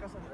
descansa.